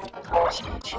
Hostage.